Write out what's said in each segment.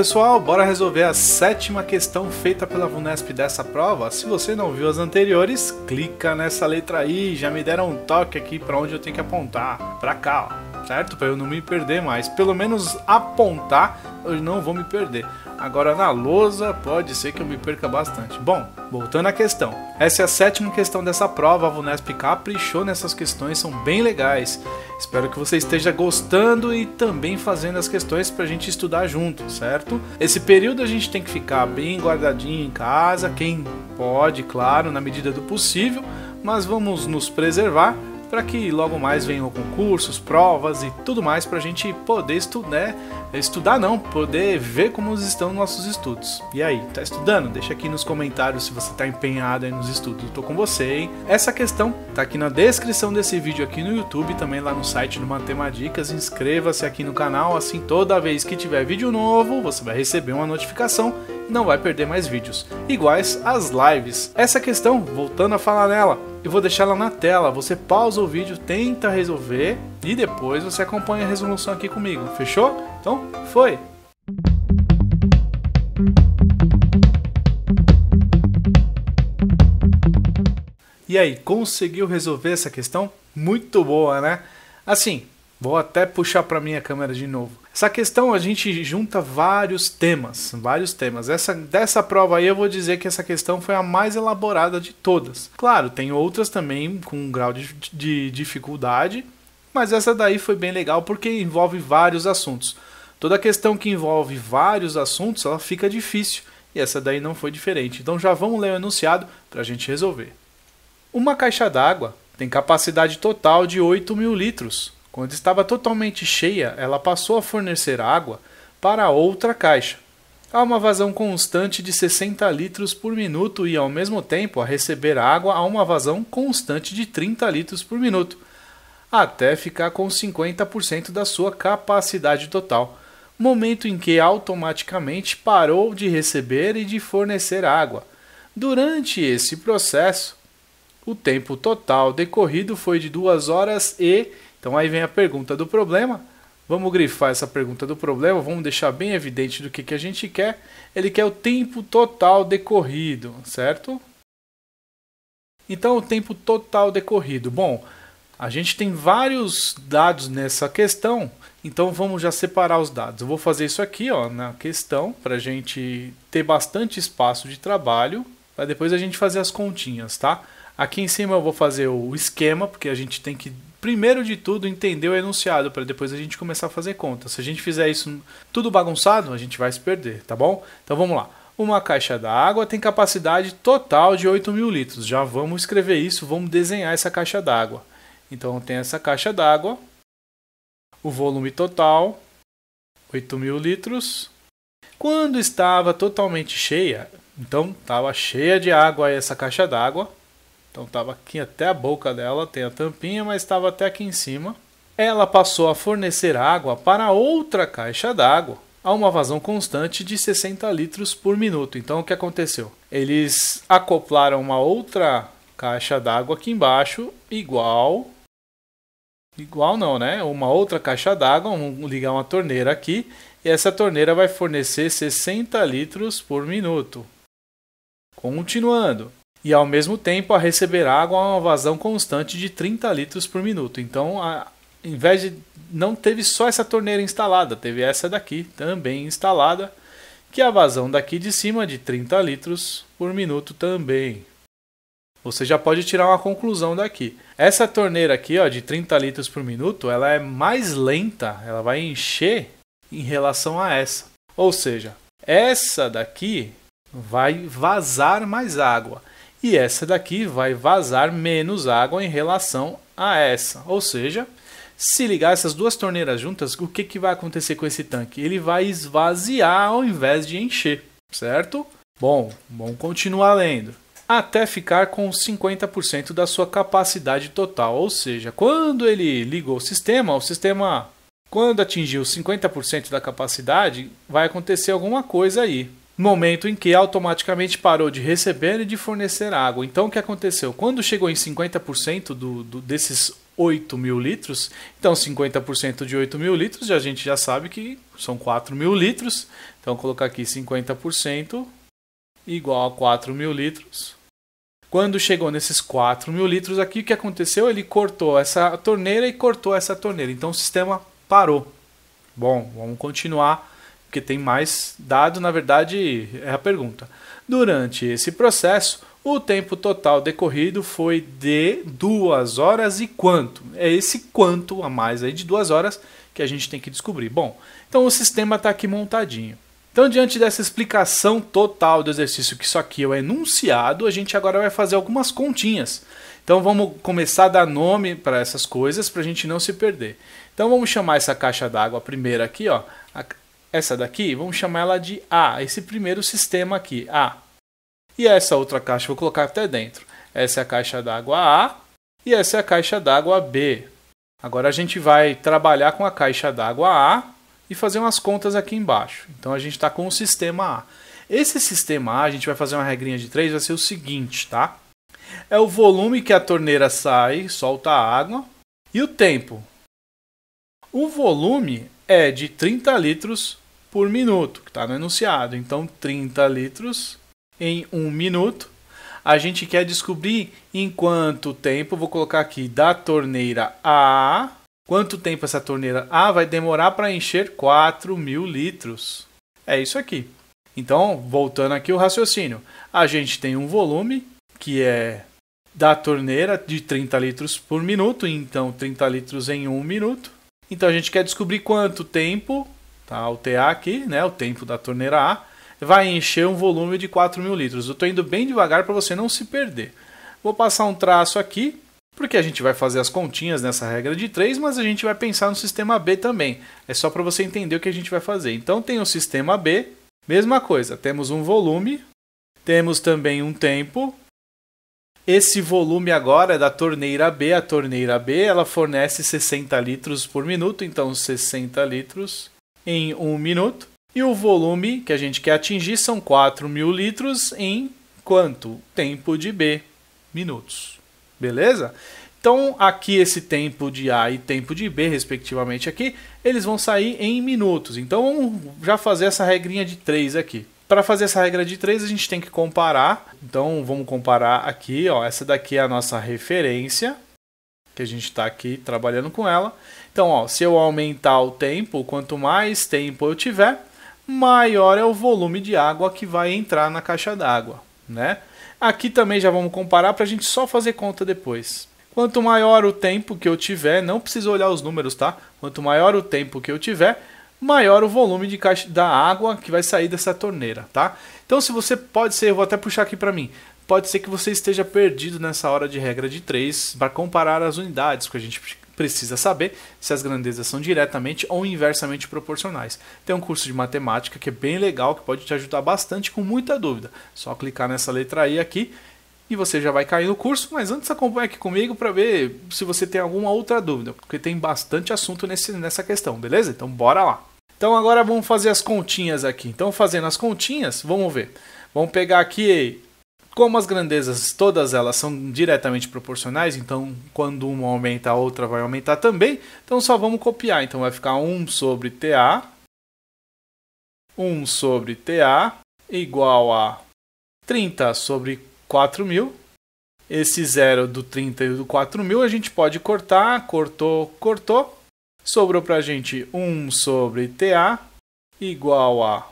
Pessoal, bora resolver a sétima questão feita pela VUNESP dessa prova. Se você não viu as anteriores, clica nessa letra aí, já me deram um toque aqui para onde eu tenho que apontar, para cá, ó, certo? Para eu não me perder mais. Pelo menos apontar, eu não vou me perder. Agora na lousa pode ser que eu me perca bastante. Bom, voltando à questão. Essa é a sétima questão dessa prova. A Vunesp caprichou nessas questões, são bem legais. Espero que você esteja gostando e também fazendo as questões para a gente estudar junto, certo? Esse período a gente tem que ficar bem guardadinho em casa, quem pode, claro, na medida do possível, mas vamos nos preservar para que logo mais venham concursos, provas e tudo mais para a gente poder estudar, né? estudar não, poder ver como estão nossos estudos. E aí, tá estudando? Deixa aqui nos comentários se você tá empenhado aí nos estudos. Eu tô com você, hein? Essa questão tá aqui na descrição desse vídeo aqui no YouTube, também lá no site do Matemáticas. Inscreva-se aqui no canal, assim toda vez que tiver vídeo novo, você vai receber uma notificação não vai perder mais vídeos. Iguais às lives. Essa questão, voltando a falar nela, eu vou deixar ela na tela. Você pausa o vídeo, tenta resolver e depois você acompanha a resolução aqui comigo. Fechou? Então, foi! E aí, conseguiu resolver essa questão? Muito boa, né? Assim, vou até puxar para minha câmera de novo. Essa questão a gente junta vários temas, vários temas. Essa dessa prova aí eu vou dizer que essa questão foi a mais elaborada de todas. Claro, tem outras também com um grau de, de dificuldade, mas essa daí foi bem legal porque envolve vários assuntos. Toda questão que envolve vários assuntos, ela fica difícil. E essa daí não foi diferente. Então já vamos ler o enunciado para a gente resolver. Uma caixa d'água tem capacidade total de 8 mil litros. Quando estava totalmente cheia, ela passou a fornecer água para outra caixa. Há uma vazão constante de 60 litros por minuto e, ao mesmo tempo, a receber água há uma vazão constante de 30 litros por minuto até ficar com 50% da sua capacidade total, momento em que automaticamente parou de receber e de fornecer água. Durante esse processo, o tempo total decorrido foi de 2 horas e. Então aí vem a pergunta do problema. Vamos grifar essa pergunta do problema, vamos deixar bem evidente do que, que a gente quer. Ele quer o tempo total decorrido, certo? Então, o tempo total decorrido. Bom, a gente tem vários dados nessa questão, então vamos já separar os dados. Eu vou fazer isso aqui ó, na questão para a gente ter bastante espaço de trabalho, para depois a gente fazer as continhas, tá? Aqui em cima eu vou fazer o esquema, porque a gente tem que, primeiro de tudo, entender o enunciado, para depois a gente começar a fazer conta. Se a gente fizer isso tudo bagunçado, a gente vai se perder, tá bom? Então vamos lá. Uma caixa d'água tem capacidade total de 8 mil litros. Já vamos escrever isso, vamos desenhar essa caixa d'água. Então tem essa caixa d'água, o volume total, 8 mil litros. Quando estava totalmente cheia, então estava cheia de água essa caixa d'água. Então estava aqui até a boca dela, tem a tampinha, mas estava até aqui em cima. Ela passou a fornecer água para outra caixa d'água a uma vazão constante de 60 litros por minuto. Então o que aconteceu? Eles acoplaram uma outra caixa d'água aqui embaixo, igual Igual não, né? Uma outra caixa d'água, vamos ligar uma torneira aqui e essa torneira vai fornecer 60 litros por minuto. Continuando. E ao mesmo tempo a receber água a uma vazão constante de 30 litros por minuto. Então, a, em vez de não teve só essa torneira instalada, teve essa daqui também instalada, que a vazão daqui de cima de 30 litros por minuto também. Você já pode tirar uma conclusão daqui. Essa torneira aqui, ó, de 30 litros por minuto, ela é mais lenta, ela vai encher em relação a essa. Ou seja, essa daqui vai vazar mais água e essa daqui vai vazar menos água em relação a essa. Ou seja, se ligar essas duas torneiras juntas, o que, que vai acontecer com esse tanque? Ele vai esvaziar ao invés de encher, certo? Bom, vamos continuar lendo até ficar com 50% da sua capacidade total. Ou seja, quando ele ligou o sistema, o sistema, quando atingiu 50% da capacidade, vai acontecer alguma coisa aí. Momento em que automaticamente parou de receber e de fornecer água. Então, o que aconteceu? Quando chegou em 50% do, do, desses 8 mil litros. Então, 50% de 8 mil litros, a gente já sabe que são 4 mil litros. Então, colocar aqui 50% igual a 4 mil litros. Quando chegou nesses 4 mil litros aqui, o que aconteceu? Ele cortou essa torneira e cortou essa torneira. Então, o sistema parou. Bom, vamos continuar, porque tem mais dado, na verdade, é a pergunta. Durante esse processo, o tempo total decorrido foi de duas horas e quanto? É esse quanto a mais aí de duas horas que a gente tem que descobrir. Bom, então o sistema está aqui montadinho. Então, diante dessa explicação total do exercício, que isso aqui é o enunciado, a gente agora vai fazer algumas continhas. Então, vamos começar a dar nome para essas coisas para a gente não se perder. Então, vamos chamar essa caixa d'água primeira aqui, ó. Essa daqui, vamos chamar ela de A, esse primeiro sistema aqui, A. E essa outra caixa vou colocar até dentro. Essa é a caixa d'água A e essa é a caixa d'água B. Agora a gente vai trabalhar com a caixa d'água A e fazer umas contas aqui embaixo. Então a gente está com o sistema A. Esse sistema A, a gente vai fazer uma regrinha de 3, vai ser o seguinte, tá? É o volume que a torneira sai, solta a água, e o tempo. O volume é de 30 litros por minuto, que está no enunciado. Então, 30 litros em um minuto. A gente quer descobrir em quanto tempo, vou colocar aqui, da torneira A, quanto tempo essa torneira A vai demorar para encher 4 mil litros. É isso aqui. Então, voltando aqui o raciocínio, a gente tem um volume que é da torneira de 30 litros por minuto, então 30 litros em um minuto. Então a gente quer descobrir quanto tempo, tá? O TA aqui, né? O tempo da torneira A vai encher um volume de 4 mil litros. Eu estou indo bem devagar para você não se perder. Vou passar um traço aqui, porque a gente vai fazer as continhas nessa regra de 3, mas a gente vai pensar no sistema B também. É só para você entender o que a gente vai fazer. Então tem o sistema B, mesma coisa, temos um volume, temos também um tempo. Esse volume agora é da torneira B. A torneira B ela fornece 60 litros por minuto, então 60 litros em um minuto. E o volume que a gente quer atingir são 4 mil litros em quanto? Tempo de B, minutos. Beleza? Então, aqui esse tempo de A e tempo de B, respectivamente, aqui, eles vão sair em minutos. Então, vamos já fazer essa regrinha de 3 aqui. Para fazer essa regra de 3, a gente tem que comparar. Então, vamos comparar aqui. Ó, essa daqui é a nossa referência, que a gente está aqui trabalhando com ela. Então, ó, se eu aumentar o tempo, quanto mais tempo eu tiver, maior é o volume de água que vai entrar na caixa d'água, né? Aqui também já vamos comparar para a gente só fazer conta depois. Quanto maior o tempo que eu tiver, não precisa olhar os números, tá? Quanto maior o tempo que eu tiver, maior o volume de caixa da água que vai sair dessa torneira, tá? Então, se você pode ser, eu vou até puxar aqui para mim, pode ser que você esteja perdido nessa hora de regra de 3 para comparar as unidades, que a gente precisa saber se as grandezas são diretamente ou inversamente proporcionais. Tem um curso de matemática que é bem legal, que pode te ajudar bastante com muita dúvida. Só clicar nessa letra I aqui e você já vai cair no curso, mas antes acompanhe aqui comigo para ver se você tem alguma outra dúvida, porque tem bastante assunto nesse, nessa questão, beleza? Então bora lá. Então agora vamos fazer as continhas aqui. Então fazendo as continhas, vamos ver. Vamos pegar aqui como as grandezas, todas elas são diretamente proporcionais, então quando uma aumenta, a outra vai aumentar também. Então só vamos copiar. Então vai ficar 1 sobre TA, 1 sobre TA, igual a 30 sobre 4.000. Esse zero do 30 e do 4.000 a gente pode cortar, cortou, cortou. Sobrou para a gente 1 sobre TA, igual a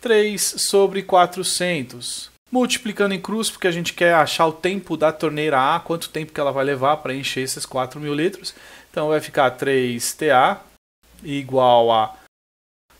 3 sobre 400 multiplicando em cruz, porque a gente quer achar o tempo da torneira A, quanto tempo que ela vai levar para encher esses 4 mil litros. Então vai ficar 3TA igual a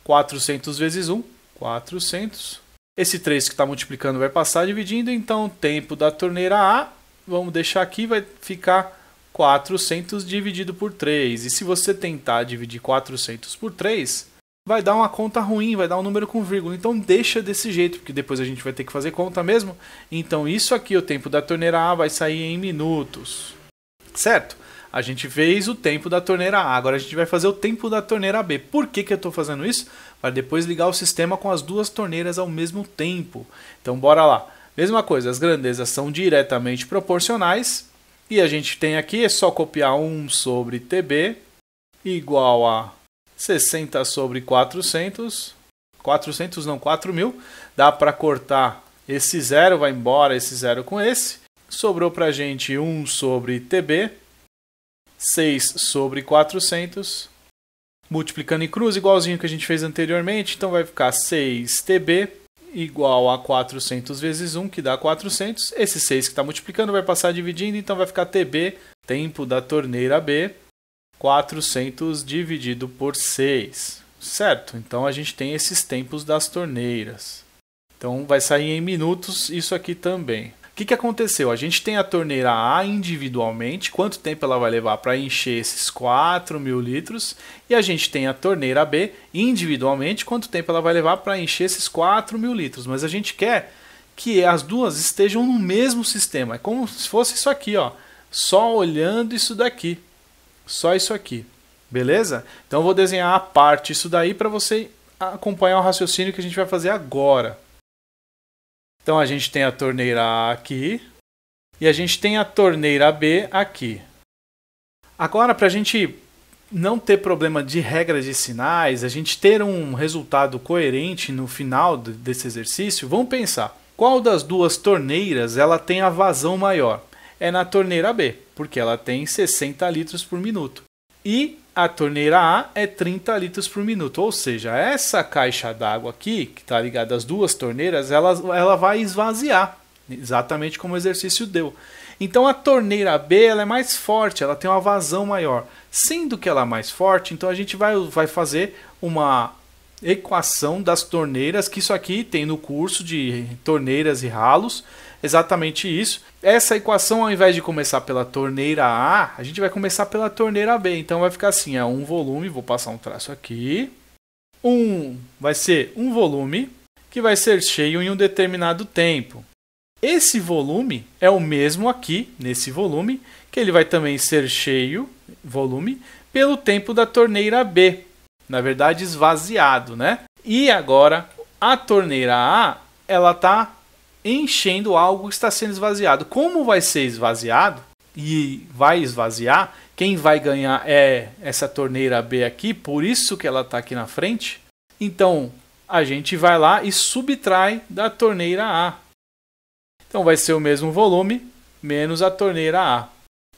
400 vezes 1, 400. Esse 3 que está multiplicando vai passar dividindo, então tempo da torneira A, vamos deixar aqui, vai ficar 400 dividido por 3. E se você tentar dividir 400 por 3, vai dar uma conta ruim, vai dar um número com vírgula. Então deixa desse jeito, porque depois a gente vai ter que fazer conta mesmo. Então isso aqui, o tempo da torneira A vai sair em minutos. Certo? A gente fez o tempo da torneira A, agora a gente vai fazer o tempo da torneira B. Por que, que eu estou fazendo isso? Para depois ligar o sistema com as duas torneiras ao mesmo tempo. Então bora lá. Mesma coisa, as grandezas são diretamente proporcionais. E a gente tem aqui, é só copiar 1 sobre TB igual a 60 sobre 400. 400 não, 4000. Dá para cortar esse zero, vai embora esse zero com esse. Sobrou para a gente 1 sobre TB. 6 sobre 400. Multiplicando em cruz, igualzinho que a gente fez anteriormente. Então vai ficar 6TB igual a 400 vezes 1, que dá 400. Esse 6 que está multiplicando vai passar dividindo, então vai ficar TB, tempo da torneira B, 400 dividido por 6. Certo? Então a gente tem esses tempos das torneiras. Então vai sair em minutos isso aqui também. O que, que aconteceu? A gente tem a torneira A individualmente, quanto tempo ela vai levar para encher esses 4 mil litros, e a gente tem a torneira B individualmente, quanto tempo ela vai levar para encher esses 4 mil litros. Mas a gente quer que as duas estejam no mesmo sistema. É como se fosse isso aqui, ó. Só olhando isso daqui. Só isso aqui. Beleza? Então eu vou desenhar a parte isso daí para você acompanhar o raciocínio que a gente vai fazer agora. Então a gente tem a torneira A aqui e a gente tem a torneira B aqui. Agora, para a gente não ter problema de regras de sinais, a gente ter um resultado coerente no final desse exercício, vamos pensar. Qual das duas torneiras ela tem a vazão maior? É na torneira B, porque ela tem 60 litros por minuto. E a torneira A é 30 litros por minuto, ou seja, essa caixa d'água aqui, que está ligada às duas torneiras, ela, ela vai esvaziar, exatamente como o exercício deu. Então a torneira B ela é mais forte, ela tem uma vazão maior. Sendo que ela é mais forte, então a gente vai, vai fazer uma equação das torneiras, que isso aqui tem no curso de torneiras e ralos, exatamente isso. Essa equação, ao invés de começar pela torneira A, a gente vai começar pela torneira B. Então vai ficar assim, é um volume, vou passar um traço aqui. Um vai ser um volume que vai ser cheio em um determinado tempo. Esse volume é o mesmo aqui, nesse volume, que ele vai também ser cheio, volume, pelo tempo da torneira B. Na verdade, esvaziado, né? E agora, a torneira A, ela está enchendo algo que está sendo esvaziado. Como vai ser esvaziado e vai esvaziar, quem vai ganhar é essa torneira B aqui, por isso que ela está aqui na frente. Então a gente vai lá e subtrai da torneira A. Então vai ser o mesmo volume menos a torneira A.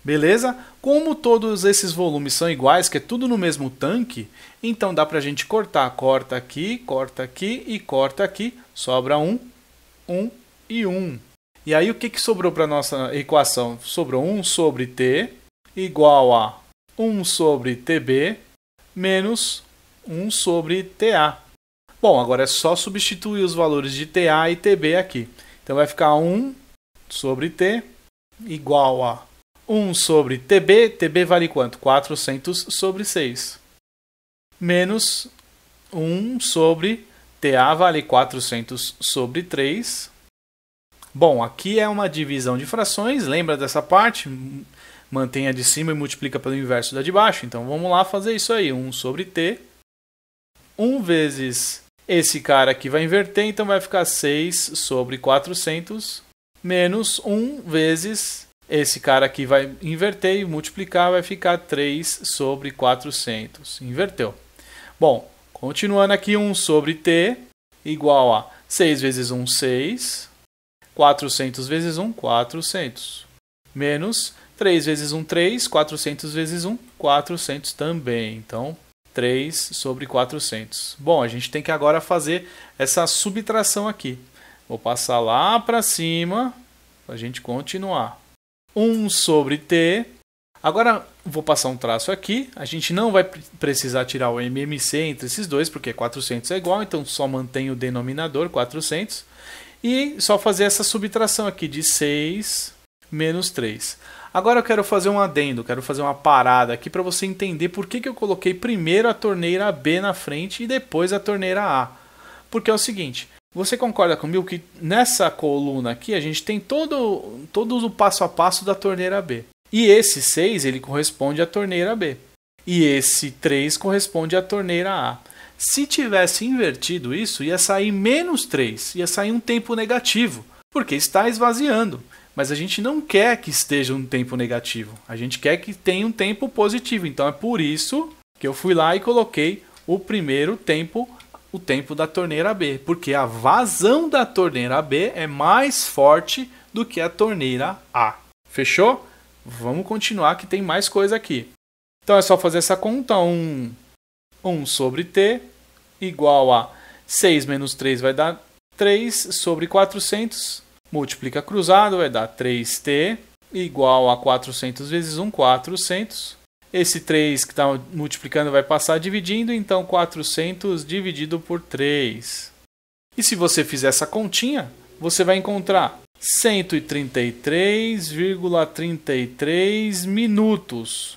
Beleza? Como todos esses volumes são iguais, que é tudo no mesmo tanque, então dá para a gente cortar. Corta aqui, corta aqui e corta aqui. Sobra um, um e 1. E aí o que, que sobrou para a nossa equação? Sobrou 1 sobre t igual a 1 sobre tb menos 1 sobre ta. Bom, agora é só substituir os valores de ta e tb aqui. Então vai ficar 1 sobre t igual a 1 sobre tb. tb vale quanto? 400 sobre 6. Menos 1 sobre ta vale 400 sobre 3 Bom, aqui é uma divisão de frações, lembra dessa parte? Mantém a de cima e multiplica pelo inverso da de baixo. Então vamos lá fazer isso aí. 1 sobre t. 1 vezes esse cara aqui vai inverter, então vai ficar 6 sobre 400 menos 1 vezes esse cara aqui vai inverter e multiplicar, vai ficar 3 sobre 400. Inverteu. Bom, continuando aqui, 1 sobre t igual a 6 vezes 1, 6 400 vezes 1, 400. Menos 3 vezes 1, 3. 400 vezes 1, 400 também. Então, 3 sobre 400. Bom, a gente tem que agora fazer essa subtração aqui. Vou passar lá para cima para a gente continuar. 1 sobre t. Agora vou passar um traço aqui. A gente não vai precisar tirar o MMC entre esses dois, porque 400 é igual, então só mantém o denominador 400. E só fazer essa subtração aqui de 6 menos 3. Agora eu quero fazer um adendo, quero fazer uma parada aqui para você entender por que, que eu coloquei primeiro a torneira B na frente e depois a torneira A. Porque é o seguinte, você concorda comigo que nessa coluna aqui a gente tem todo, todo o passo a passo da torneira B. E esse 6 ele corresponde à torneira B. E esse 3 corresponde à torneira A. Se tivesse invertido isso, ia sair menos 3, ia sair um tempo negativo, porque está esvaziando. mas a gente não quer que esteja um tempo negativo. A gente quer que tenha um tempo positivo. Então é por isso que eu fui lá e coloquei o primeiro tempo, o tempo da torneira B, porque a vazão da torneira B é mais forte do que a torneira A. Fechou? Vamos continuar que tem mais coisa aqui. Então é só fazer essa conta. 1, 1 sobre t igual a 6 menos 3 vai dar 3 sobre 400. Multiplica cruzado vai dar 3t igual a 400 vezes 1, 400. Esse 3 que está multiplicando vai passar dividindo, então 400 dividido por 3. E se você fizer essa continha, você vai encontrar 133,33 minutos.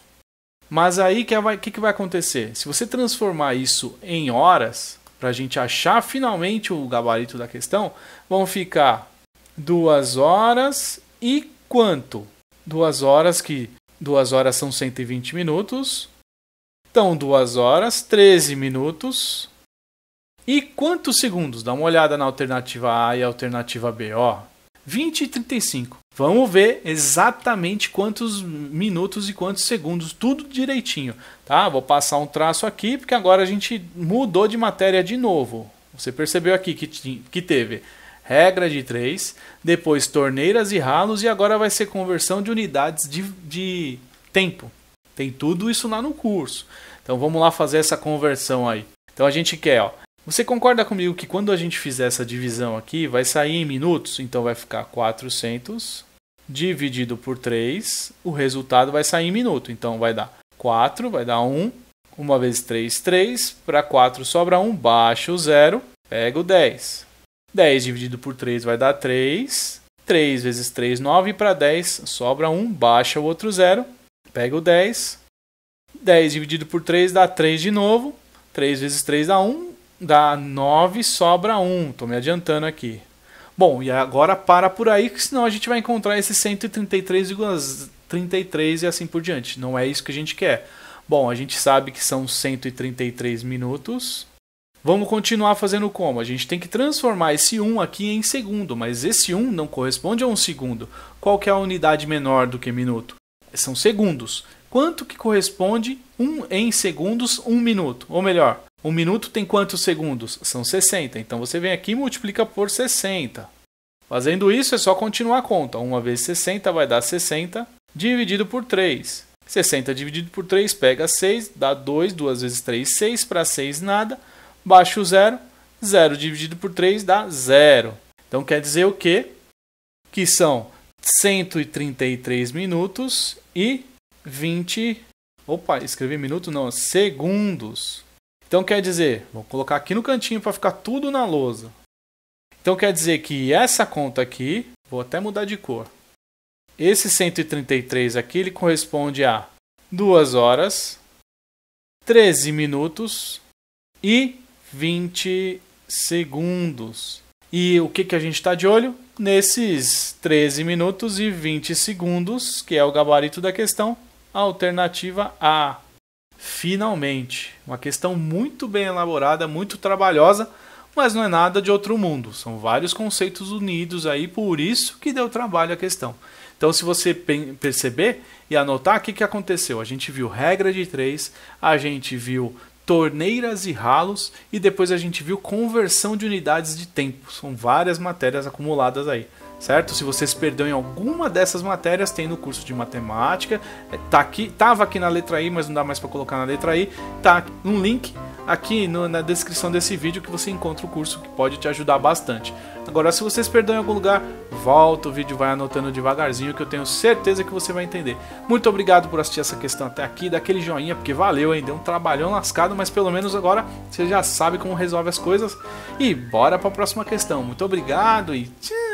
Mas aí o que, vai, que, que vai acontecer? Se você transformar isso em horas, para a gente achar finalmente o gabarito da questão, vão ficar 2 horas e quanto? 2 horas que 2 horas são 120 minutos. Então 2 horas, 13 minutos. E quantos segundos? Dá uma olhada na alternativa A e alternativa B, ó. 20 e 35. Vamos ver exatamente quantos minutos e quantos segundos, tudo direitinho, tá? Vou passar um traço aqui porque agora a gente mudou de matéria de novo. Você percebeu aqui que, que teve regra de 3, depois torneiras e ralos e agora vai ser conversão de unidades de, de tempo. Tem tudo isso lá no curso. Então vamos lá fazer essa conversão aí. Então a gente quer, ó, você concorda comigo que quando a gente fizer essa divisão aqui, vai sair em minutos? Então vai ficar 400 dividido por 3, o resultado vai sair em minuto. Então vai dar 4, vai dar 1, 1 vezes 3, 3, para 4 sobra 1, baixa o 0, pega o 10. 10 dividido por 3 vai dar 3, 3 vezes 3, 9, para 10 sobra 1, baixa o outro 0, pega o 10. 10 dividido por 3 dá 3 de novo, 3 vezes 3 dá 1, dá 9, sobra 1. Estou me adiantando aqui. Bom, e agora para por aí, que senão a gente vai encontrar esse 133,33 e assim por diante. Não é isso que a gente quer. Bom, a gente sabe que são 133 minutos. Vamos continuar fazendo como? A gente tem que transformar esse 1 aqui em segundo, mas esse 1 não corresponde a um segundo. Qual que é a unidade menor do que minuto? São segundos. Quanto que corresponde um em segundos um minuto? Ou melhor, um minuto tem quantos segundos? São 60. Então você vem aqui e multiplica por 60. Fazendo isso é só continuar a conta. 1 vezes 60 vai dar 60 dividido por 3. 60 dividido por 3 pega 6, dá 2, 2 vezes 3, 6 para 6 nada, baixa o 0, 0 dividido por 3 dá 0. Então quer dizer o quê? Que são 133 minutos e 20. Opa, escrevi minuto não, segundos. Então quer dizer, vou colocar aqui no cantinho para ficar tudo na lousa. Então quer dizer que essa conta aqui, vou até mudar de cor. Esse 133 aqui ele corresponde a 2 horas, 13 minutos e 20 segundos. E o que, que a gente está de olho? Nesses 13 minutos e 20 segundos, que é o gabarito da questão, alternativa A. Finalmente, uma questão muito bem elaborada, muito trabalhosa, mas não é nada de outro mundo. São vários conceitos unidos aí, por isso que deu trabalho a questão. Então, se você perceber e anotar, o que, que aconteceu? A gente viu regra de três, a gente viu torneiras e ralos e depois a gente viu conversão de unidades de tempo. São várias matérias acumuladas aí certo? Se você se perdeu em alguma dessas matérias, tem no curso de matemática. É, tá aqui, tava aqui na letra I, mas não dá mais para colocar na letra I. Tá um link aqui no, na descrição desse vídeo que você encontra o curso que pode te ajudar bastante. Agora, se você se perdeu em algum lugar, volta o vídeo, vai anotando devagarzinho que eu tenho certeza que você vai entender. Muito obrigado por assistir essa questão até aqui, dá aquele joinha, porque valeu, hein? Deu um trabalhão lascado, mas pelo menos agora você já sabe como resolve as coisas. E bora para a próxima questão. Muito obrigado e tchau!